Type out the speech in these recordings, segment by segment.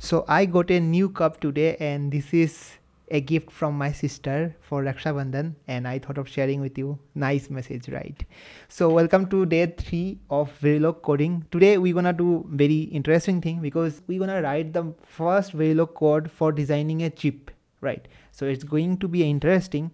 So I got a new cup today and this is a gift from my sister for Raksha Bandhan and I thought of sharing with you. Nice message, right? So welcome to day 3 of Verilog coding. Today we're gonna do very interesting thing because we're gonna write the first Verilog code for designing a chip, right? So it's going to be interesting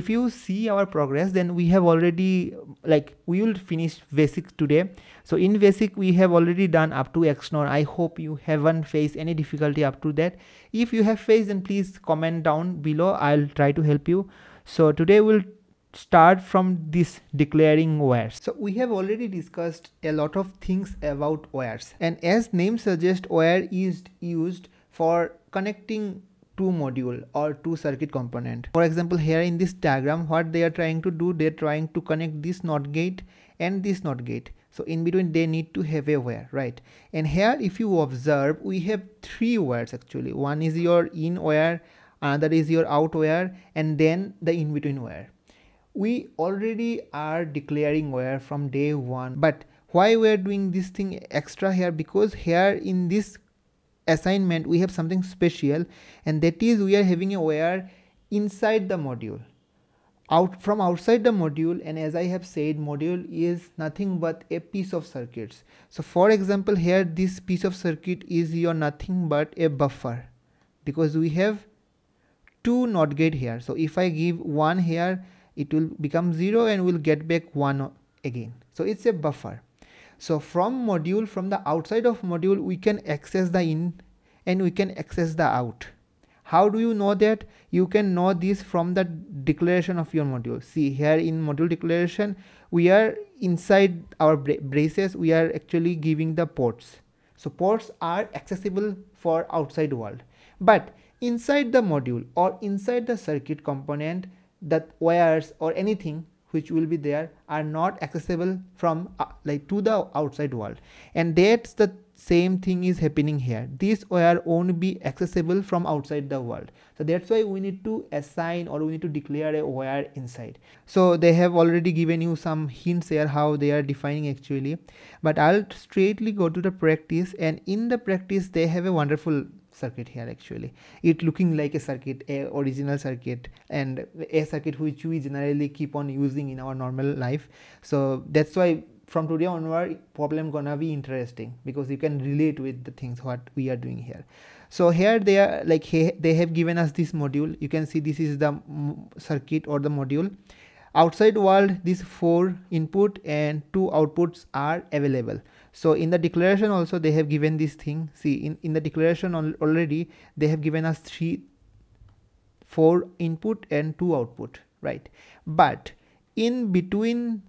if you see our progress then we have already like we will finish basic today. So in basic we have already done up to xnor i hope you haven't faced any difficulty up to that. If you have faced then please comment down below. I'll try to help you. So today we'll start from this declaring wires so we have already discussed a lot of things about wires and as name suggests wire is used for connecting two module or two circuit component. For example here in this diagram what they are trying to do they're trying to connect this not gate and this not gate. So in between they need to have a wire right? And here if you observe we have three wires actually. One is your in wire another is your out wire and then the in between wire. We already are declaring wire from day one. But why we're doing this thing extra here? Because here in this assignment we have something special and that is we are having a wire inside the module. Out from outside the module and as I have said module is nothing but a piece of circuits. So for example here this piece of circuit is your nothing but a buffer because we have two NOT gate here. So if I give one here it will become zero and will get back one again. So it's a buffer so from module from the outside of module we can access the in and we can access the out. How do you know that? You can know this from the declaration of your module. See here in module declaration we are inside our braces we are actually giving the ports. So ports are accessible for outside world. But inside the module or inside the circuit component that wires or anything which will be there are not accessible from uh, like to the outside world. And that's the same thing is happening here. This wire won't be accessible from outside the world. So that's why we need to assign or we need to declare a wire inside. So they have already given you some hints here how they are defining actually. But i'll straightly go to the practice and in the practice they have a wonderful circuit here actually. It looking like a circuit a original circuit and a circuit which we generally keep on using in our normal life. So that's why from today onward problem gonna be interesting because you can relate with the things what we are doing here. So here they are like they have given us this module. You can see this is the circuit or the module. Outside world these four input and two outputs are available so in the declaration also they have given this thing. See in in the declaration already they have given us three four input and two output right? But in between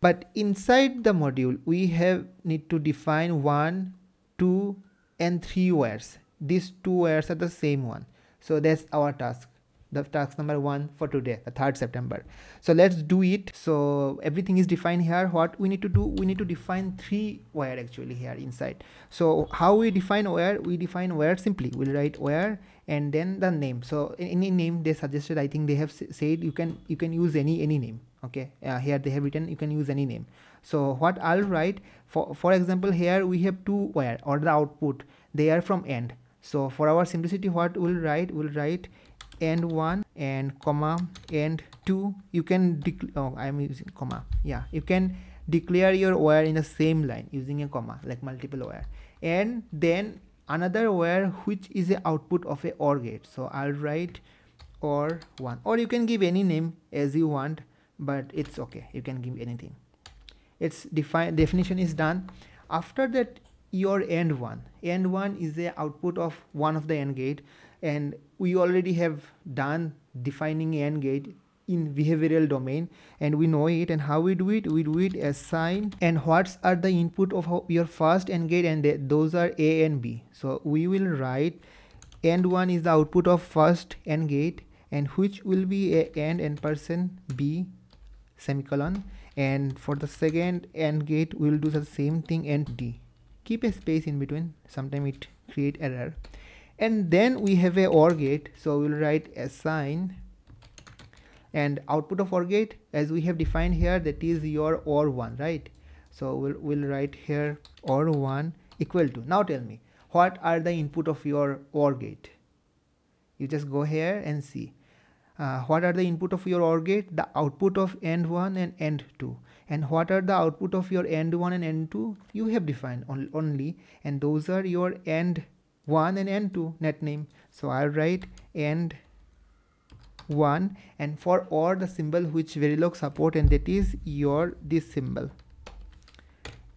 but inside the module we have need to define one two and three wires. These two wires are the same one. So that's our task the task number one for today the 3rd september. So let's do it. So everything is defined here. What we need to do we need to define three wire actually here inside. So how we define wire we define wire simply. We'll write wire and then the name. So any name they suggested i think they have said you can you can use any any name. Okay? Uh, here they have written you can use any name. So what i'll write for for example here we have two wire or the output. They are from AND. So for our simplicity what we'll write we'll write AND 1 and comma AND 2 you can oh i'm using comma yeah. You can declare your wire in the same line using a comma like multiple wire. And then another wire which is the output of a or gate. So i'll write or one. Or you can give any name as you want but it's okay. You can give anything. Its define definition is done. After that your AND one. AND one is the output of one of the AND gate and we already have done defining AND gate in behavioral domain and we know it. And how we do it? We do it assign. And what's are the input of your first AND gate? And those are a and b. So we will write AND one is the output of first AND gate and which will be a AND ampersand b semicolon. And for the second AND gate we will do the same thing and d. Keep a space in between. Sometime it create error and then we have a OR gate. So we'll write assign. And output of OR gate as we have defined here that is your OR1 right? So we'll, we'll write here OR1 equal to. Now tell me what are the input of your OR gate? You just go here and see. Uh, what are the input of your OR gate? The output of AND 1 and AND 2 and what are the output of your AND 1 and AND 2 you have defined on, only. And those are your AND 1 and n2 net name. So I'll write AND 1 and for OR the symbol which Verilog support and that is your this symbol.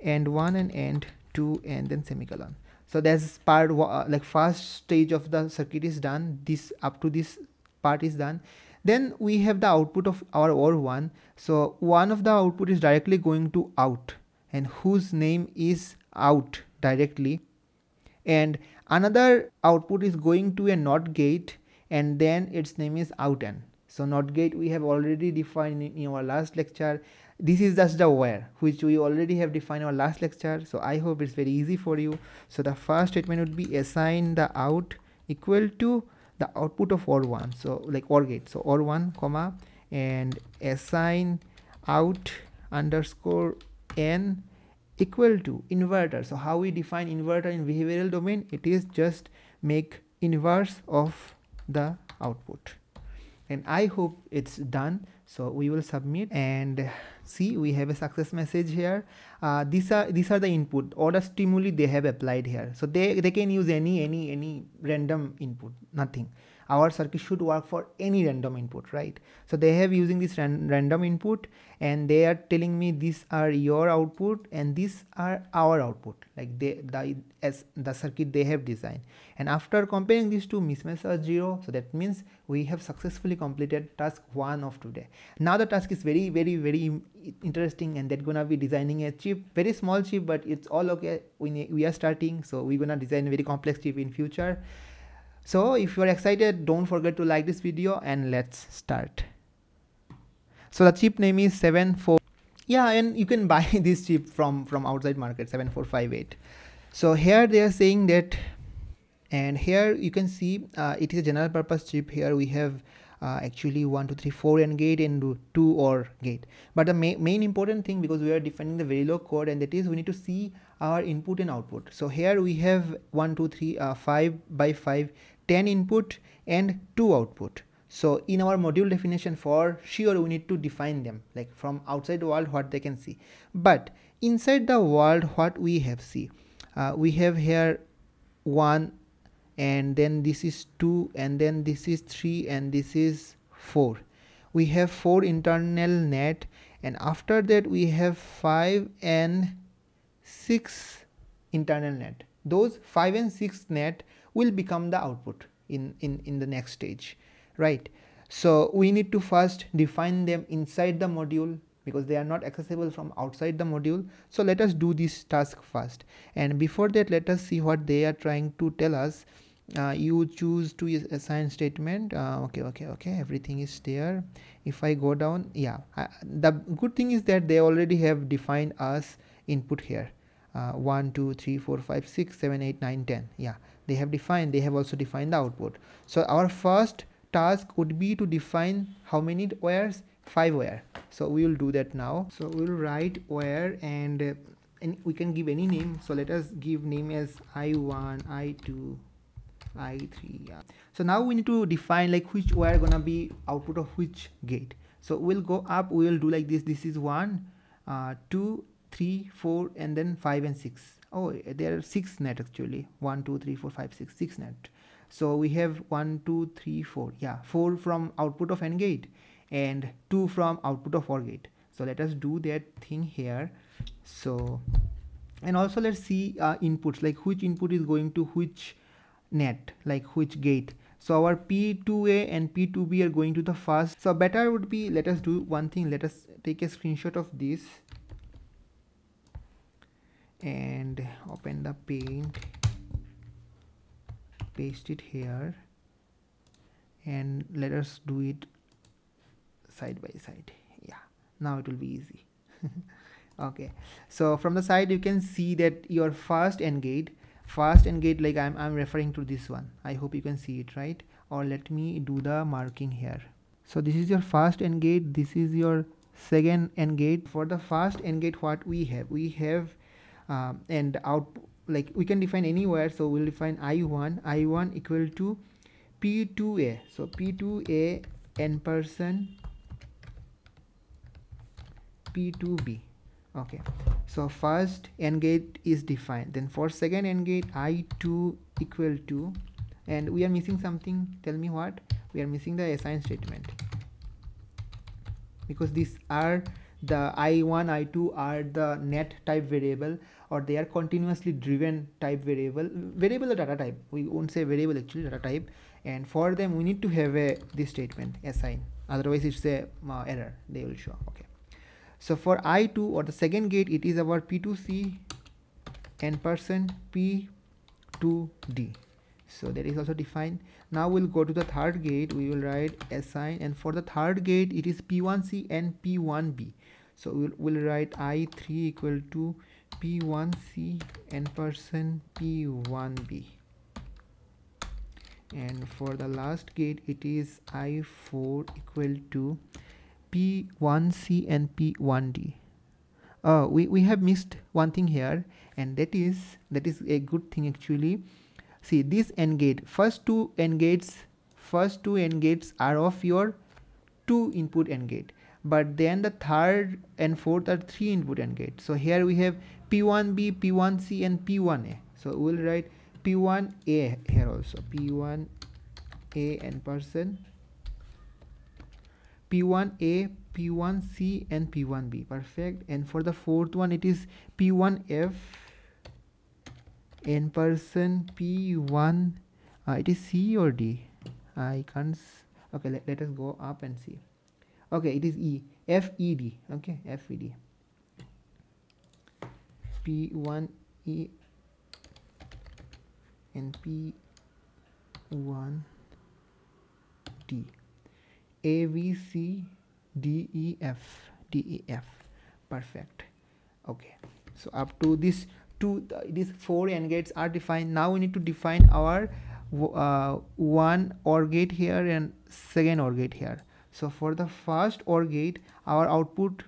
AND 1 and AND 2 and then semicolon. So that's part uh, like first stage of the circuit is done. This up to this part is done. Then we have the output of our OR one. So one of the output is directly going to out and whose name is out directly. And another output is going to a NOT gate and then its name is out n so NOT gate we have already defined in, our last lecture. This is just the where which we already have defined in our last lecture. So i hope it's very easy for you. So the first statement would be assign the out equal to the output of or1 so like or gate. So or1 comma and assign out underscore n equal to inverter so how we define inverter in behavioral domain? It is just make inverse of the output. And i hope it's done. So we will submit and see. We have a success message here. Uh, these are these are the input. Or the stimuli they have applied here. So they they can use any any any random input. Nothing our circuit should work for any random input right? So they have using this ran random input and they are telling me these are your output and these are our output like they the as the circuit they have designed. And after comparing these two mismatch are zero. So that means we have successfully completed task one of today. Now the task is very very very interesting and they're gonna be designing a chip very small chip but it's all okay. We, we are starting so we're gonna design a very complex chip in future so if you are excited don't forget to like this video and let's start. So the chip name is 74 yeah and you can buy this chip from from outside market 7458 so here they are saying that and here you can see uh, it is a general purpose chip. Here we have uh, actually 1 2 3 4 and gate and 2 or gate. But the ma main important thing because we are defining the Verilog code and that is we need to see our input and output. So here we have 1 2 3 uh, 5 by 5 10 input and 2 output. So in our module definition for sure we need to define them like from outside world what they can see. But inside the world what we have see uh, we have here 1 and then this is 2 and then this is 3 and this is 4 we have 4 internal net and after that we have 5 and 6 internal net. Those 5 and 6 net will become the output in, in, in the next stage, right? So we need to first define them inside the module because they are not accessible from outside the module. So let us do this task first. And before that, let us see what they are trying to tell us. Uh, you choose to assign statement. Uh, okay, okay, okay. Everything is there. If I go down, yeah. Uh, the good thing is that they already have defined us input here. Uh, 1, 2, 3, 4, 5, 6, 7, 8, 9, 10. Yeah they have defined they have also defined the output. So our first task would be to define how many wires? Five wire. So we will do that now. So we will write wire and uh, and we can give any name. So let us give name as i1 i2 i3 yeah. so now we need to define like which wire gonna be output of which gate. So we'll go up we will do like this. This is one uh, two three four and then five and six. Oh there are six net actually. One two three four five six six net. So we have one two three four. Yeah four from output of AND gate and two from output of OR gate. So let us do that thing here. So and also let's see uh, inputs like which input is going to which net like which gate. So our p2a and p2b are going to the first. So better would be let us do one thing. Let us take a screenshot of this and open the paint. Paste it here. And let us do it side by side. Yeah now it will be easy. Okay so from the side you can see that your first AND gate first AND gate like I'm, I'm referring to this one. I hope you can see it right? Or let me do the marking here. So this is your first AND gate. This is your second AND gate. For the first AND gate what we have? We have um, and out like we can define anywhere. So we'll define i1 i1 equal to p2a so p2a ampersand p2b okay. So first AND gate is defined. Then for second AND gate i2 equal to and we are missing something. Tell me what. We are missing the assign statement. Because these are the i1 i2 are the net type variable or they are continuously driven type variable variable or data type. We won't say variable actually data type. And for them we need to have a this statement assign. Otherwise it's a uh, error. They will show okay. So for i2 or the second gate it is our p2c ampersand p2d so that is also defined. Now we'll go to the third gate. We will write assign and for the third gate it is p1c and p1b so we'll, we'll write i3 equal to p1c ampersand p1b and for the last gate it is i4 equal to p1c and p1d uh, we, we have missed one thing here and that is that is a good thing actually see this AND gate first two AND gates first two AND gates are of your two input AND gate but then the third and fourth are three input AND gate so here we have p1b p1c and p1a so we'll write p1a here also. P1a ampersand. P1a p1c and p1b perfect. And for the fourth one it is p1f ampersand p1 uh, it is c or d? I can't okay let, let us go up and see. Okay it is e. F e d okay f e d. P1 e and p1 d. A v c d e f. D e f. Perfect. Okay. So up to this two these four AND gates are defined. Now we need to define our uh, one OR gate here and second OR gate here. So for the first OR gate our output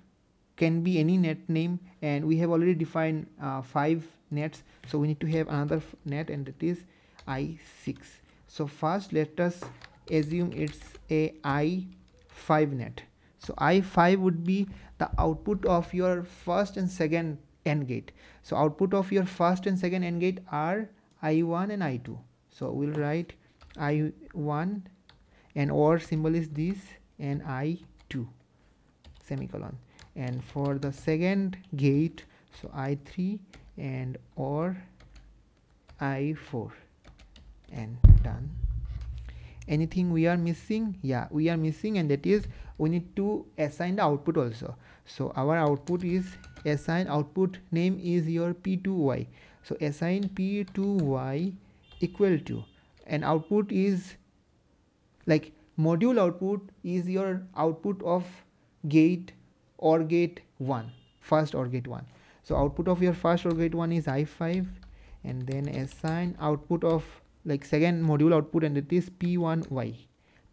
can be any net name and we have already defined uh, five nets. So we need to have another net and that is i6 so first let us assume it's a i5 net. So i5 would be the output of your first and second AND gate. So output of your first and second AND gate are i1 and i2 so we'll write i1 and or symbol is this and i2 semicolon. And for the second gate so i3 and or i4 and done. Anything we are missing? Yeah we are missing and that is we need to assign the output also. So our output is assign output name is your p2y so assign p2y equal to and output is like module output is your output of gate or gate 1 first or gate 1 so output of your first or gate 1 is i5 and then assign output of like second module output and that is p1y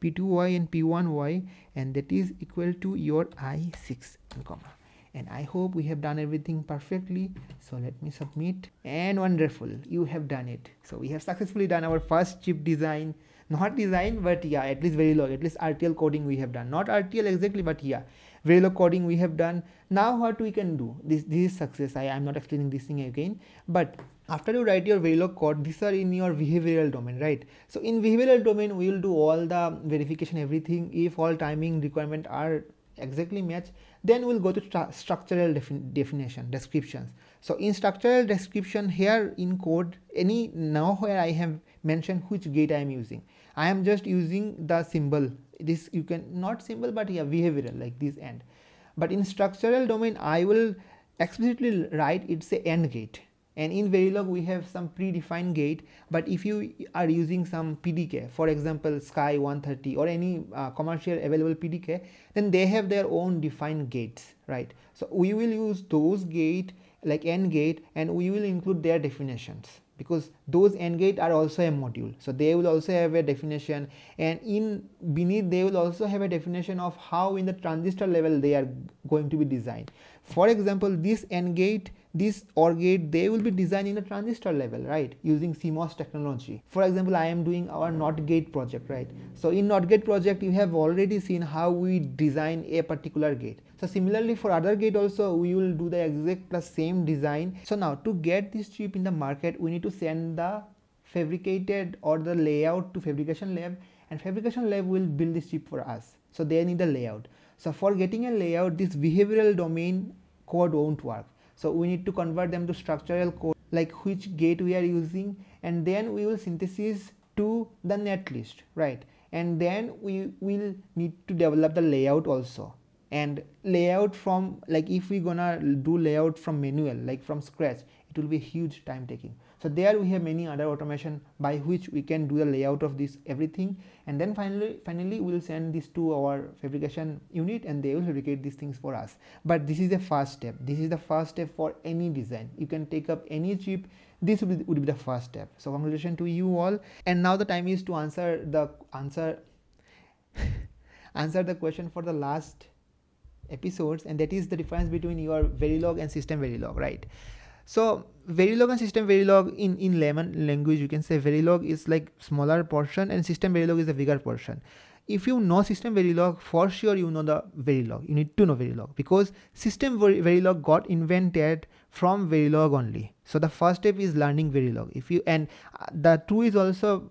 p2y and p1y and that is equal to your i6 comma and i hope we have done everything perfectly. So let me submit. And wonderful. You have done it. So we have successfully done our first chip design. Not design but yeah at least Verilog at least rtl coding we have done. Not rtl exactly but yeah Verilog coding we have done. Now what we can do? This this is success. I am not explaining this thing again. But after you write your Verilog code these are in your behavioral domain right? So in behavioral domain we will do all the verification everything. If all timing requirement are exactly match then we'll go to structural defi definition descriptions. So in structural description here in code any now where i have mentioned which gate i am using i am just using the symbol. This you can not symbol but yeah behavioral like this end. But in structural domain i will explicitly write it's a AND gate and in Verilog we have some predefined gate but if you are using some PDK for example Sky 130 or any uh, commercial available PDK then they have their own defined gates right? So we will use those gate like AND gate and we will include their definitions because those AND gate are also a module. So they will also have a definition and in beneath they will also have a definition of how in the transistor level they are going to be designed. For example this AND gate this OR gate they will be designed in a transistor level right? Using CMOS technology. For example I am doing our NOT gate project right? So in NOT gate project you have already seen how we design a particular gate. So similarly for other gate also we will do the exact the same design. So now to get this chip in the market we need to send the fabricated or the layout to fabrication lab and fabrication lab will build this chip for us. So they need a layout. So for getting a layout this behavioral domain code won't work so we need to convert them to structural code like which gate we are using and then we will synthesis to the netlist right? And then we will need to develop the layout also. And layout from like if we gonna do layout from manual like from scratch it will be huge time taking so there we have many other automation by which we can do the layout of this everything. And then finally finally we will send this to our fabrication unit and they will fabricate these things for us. But this is the first step. This is the first step for any design. You can take up any chip. This would be, would be the first step. So congratulations to you all. And now the time is to answer the answer answer the question for the last episodes. And that is the difference between your verilog and system verilog right so Verilog and system Verilog in, in layman language, you can say Verilog is like smaller portion and system Verilog is a bigger portion. If you know system Verilog, for sure you know the Verilog. You need to know Verilog because system Verilog got invented from Verilog only. So the first step is learning Verilog. If you and uh, the two is also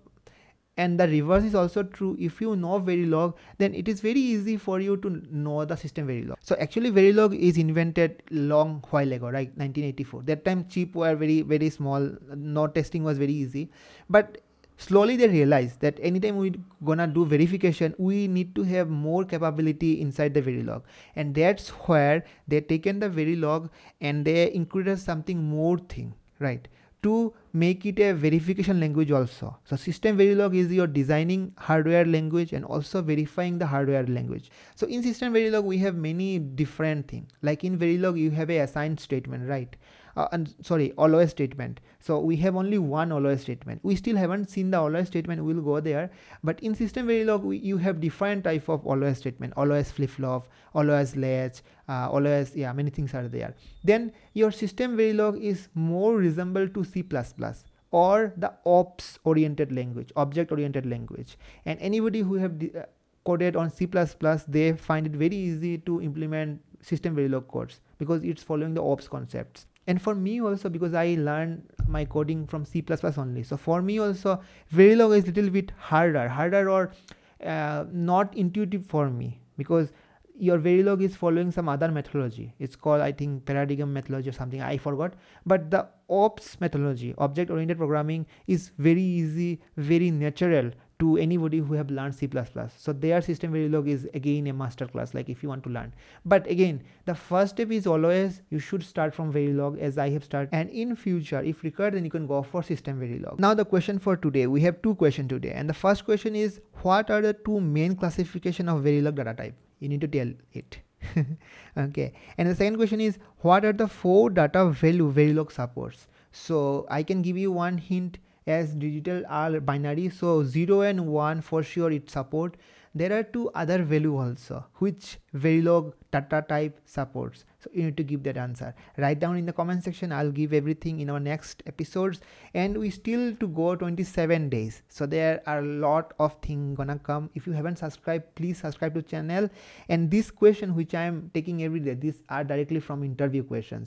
and the reverse is also true. If you know verilog then it is very easy for you to know the system verilog. So actually verilog is invented long while ago right? 1984 that time chip were very very small. No testing was very easy. But slowly they realized that anytime we gonna do verification we need to have more capability inside the verilog. And that's where they taken the verilog and they included something more thing right to make it a verification language also. So system Verilog is your designing hardware language and also verifying the hardware language. So in system Verilog we have many different things. Like in Verilog you have a assigned statement, right? Uh, and sorry always statement. So we have only one always statement. We still haven't seen the always statement. We'll go there. But in system verilog we, you have different type of always statement. Always flip-flop always latch uh, always yeah many things are there. Then your system verilog is more resemble to c++ or the OOPs oriented language object oriented language. And anybody who have uh, coded on c++ they find it very easy to implement system verilog codes because it's following the OOPs concepts and for me also because i learned my coding from c++ only. So for me also verilog is a little bit harder. Harder or uh, not intuitive for me. Because your verilog is following some other methodology. It's called i think paradigm methodology or something. I forgot. But the OOPs methodology object oriented programming is very easy very natural to anybody who have learned C++. So their system Verilog is again a master class like if you want to learn. But again, the first step is always you should start from Verilog as I have started and in future if required then you can go for system Verilog. Now the question for today, we have two questions today and the first question is what are the two main classification of Verilog data type? You need to tell it. okay and the second question is what are the four data value Verilog supports? So I can give you one hint as digital are binary so 0 and 1 for sure it support. There are two other value also which verilog data type supports. So you need to give that answer. Write down in the comment section. I'll give everything in our next episodes. And we still to go 27 days. So there are a lot of thing gonna come. If you haven't subscribed please subscribe to channel. And this question which i am taking every day these are directly from interview questions